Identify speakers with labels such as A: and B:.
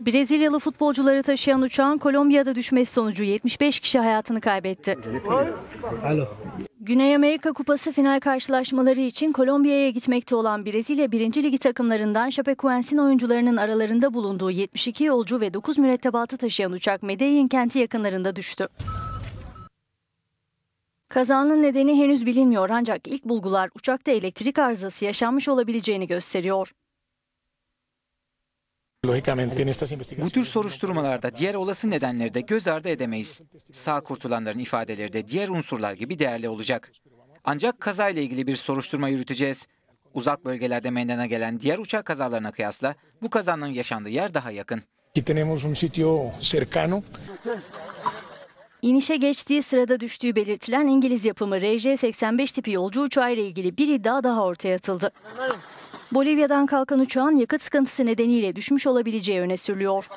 A: Brezilyalı futbolcuları taşıyan uçağın Kolombiya'da düşmesi sonucu 75 kişi hayatını kaybetti. Güney Amerika Kupası final karşılaşmaları için Kolombiya'ya gitmekte olan Brezilya 1. Ligi takımlarından Chapecoense'in oyuncularının aralarında bulunduğu 72 yolcu ve 9 mürettebatı taşıyan uçak Medellin kenti yakınlarında düştü. Kazanın nedeni henüz bilinmiyor ancak ilk bulgular uçakta elektrik arızası yaşanmış olabileceğini gösteriyor.
B: Bu tür soruşturmalarda diğer olası nedenleri de göz ardı edemeyiz. Sağ kurtulanların ifadeleri de diğer unsurlar gibi değerli olacak. Ancak kazayla ilgili bir soruşturma yürüteceğiz. Uzak bölgelerde meydana gelen diğer uçak kazalarına kıyasla bu kazanın yaşandığı yer daha yakın.
A: İnişe geçtiği sırada düştüğü belirtilen İngiliz yapımı RJ-85 tipi yolcu uçağı ile ilgili bir iddia daha ortaya atıldı. Bolivya'dan kalkan uçağın yakıt sıkıntısı nedeniyle düşmüş olabileceği öne sürülüyor.